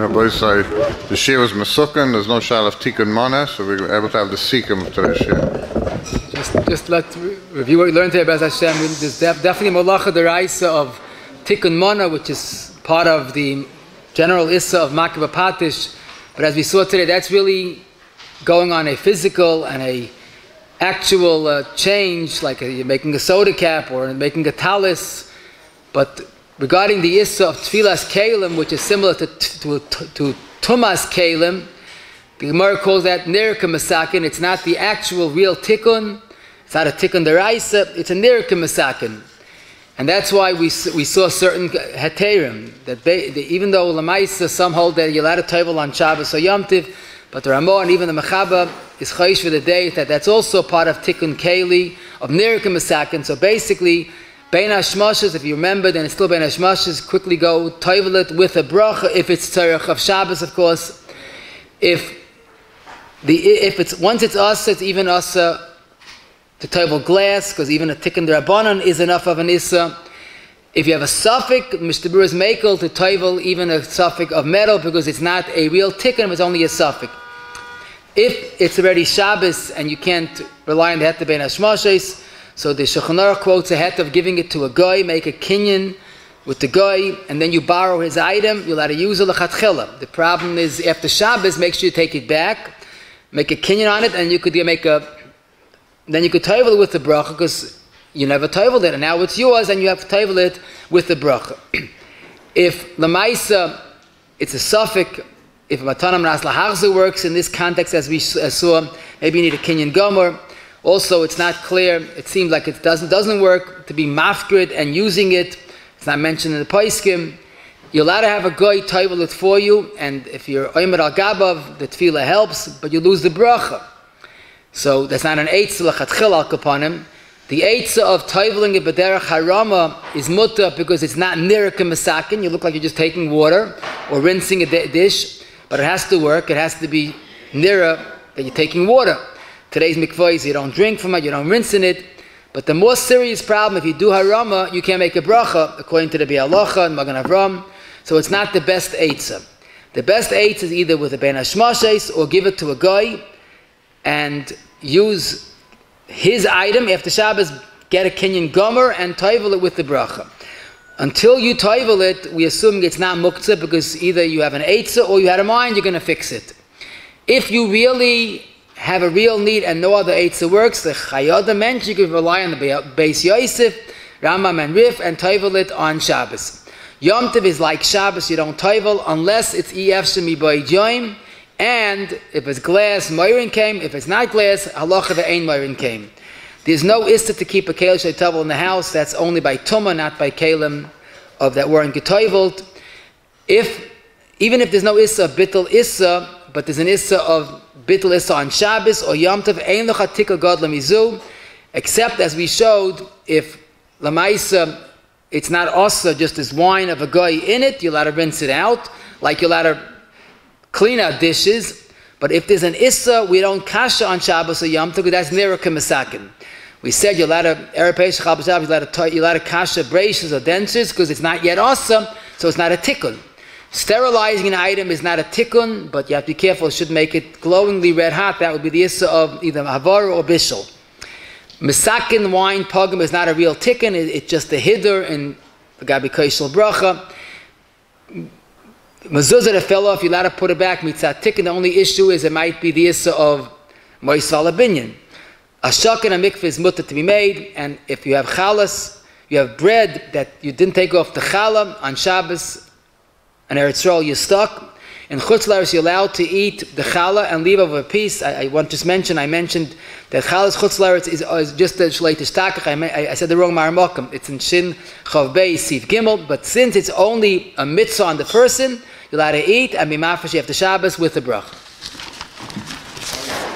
Everybody say the shear was Masukan, there's no shal of Tikkun Mana, so we're able to have the Sikkim to the shear. Just, just let review what we learned today about Hashem. There's def- definitely Malacha Deraisa of Tikkun Mana, which is part of the general Issa of Makaba Patish. But as we saw today, that's really going on a physical and a actual uh, change, like a, you're making a soda cap or making a talis. But regarding the Issa of Tfilas Kalim, which is similar to, to, to, to Tumas Kalim, the Gemara calls that Nirka Masakin. It's not the actual real tikkun. It's not a tikkun deraisa. It's a Nirka Masakin. And that's why we, we saw certain heterim, that they, even though Lamaisa, some hold that you're allowed to toivel on Shabbos or Yom Tiv, but the Ramah and even the Mechaber is chayish for the day, that that's also part of tikkun keli, of Nirka Masakin. So basically, Bein Hashmashas, if you remember, then it's still Bein Hashmashas, quickly go toivel it with a bracha, if it's Tzarech of Shabbos, of course. If the if it's once it's us, it's even us uh, to toivel glass, because even a tikkun derabanan is enough of an issa. If you have a suffix, Mr. is makel to toivel even a suffix of metal, because it's not a real tikkun, it's only a suffix. If it's already Shabbos and you can't rely on the het ben hashmoshes, so the Shulchan quotes a het of giving it to a guy, make a kinyan with the guy, and then you borrow his item, you'll have to use a lechatchila. The problem is after Shabbos, make sure you take it back, make a kinyan on it, and you could make a, then you could toivel it with the bracha, because you never toiveled it, and now it's yours, and you have to toivel it with the bracha. if lamaisa, it's a suffix, if matanam ras laharzu works in this context, as we saw, maybe you need a kinyan gomer. Also, it's not clear. It seems like it doesn't doesn't work to be mafkir and using it. It's not mentioned in the Poskim. You're allowed to have a guy toivel it for you, and if you're oimer al gabav, the tefillah helps, but you lose the bracha. So that's not an eitzah lachatchil al kapanim. The eitzah of toiveling it b'derech harama is mutter because it's not nirka masakin. You look like you're just taking water or rinsing a dish, but it has to work. It has to be nira that you're taking water. Today's mikvahs, you don't drink from it, you don't rinse in it. But the more serious problem, if you do harama, you can't make a bracha, according to the Biur Halacha and Magen Avraham. So it's not the best eitzah. The best eitzah is either with a ben hashmashes or give it to a guy and use his item after Shabbos, get a kinyan gomer and toivel it with the bracha. Until you toivel it, we assume it's not muktzah because either you have an eitzah or you had a mind, you're going to fix it. If you really have a real need and no other eitzah works, the Chayei Adam mentioned you can rely on the Beis Yosef, Rambam and Rif, and toivel it on Shabbos. Yom Tov is like Shabbos, you don't toivel unless it's EF Shemi Boy Joim, and if it's glass, Moirin came. If it's not glass, halacha the ain Moirin came. There's no issa to keep a kelim tovel in the house. That's only by tuma, not by kelim of that weren't getoivelt. If even if there's no issa bittel issa, but there's an issa of bittel issa on Shabbos or Yom Tov, ain lechatika god lemizu, except as we showed, if lamaisa it's not also just this wine of a guy in it, you're allowed to rinse it out, like you're allowed to clean out dishes. But if there's an issa, we don't kasha on Shabbos or Yom Tov, that's neraka masakin. We said you're allowed to erepesh Shabbos, you're allowed to kasha braces or dentures because it's not yet awesome, so it's not a tikkun. Sterilizing an item is not a tikkun, but you have to be careful. It should make it glowingly red hot. That would be the issa of either havar or bishul. Misakin wine pogum is not a real tikkun. it's just a hiddur and the gabi kaishal bracha. Mezuzah that fell off, you're allowed to put it back. Mitzat tikkun. The only issue is it might be the issa of moisval abinyan. A shak and a mikveh is mutter to be made, and if you have chalas, you have bread that you didn't take off the challah on Shabbos, and Eretz Yisrael, you're stuck. In Chutz you're allowed to eat the challah and leave over a piece. I, I want to mention, I mentioned that challah Chutz is, is just the shleitish takach. I, I, said the wrong marmokim. It's in Shin Chav Bey Siv Gimel, but since it's only a mitzvah on the person, you're allowed to eat and be mafresh after Shabbos with the brach.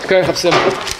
Okay,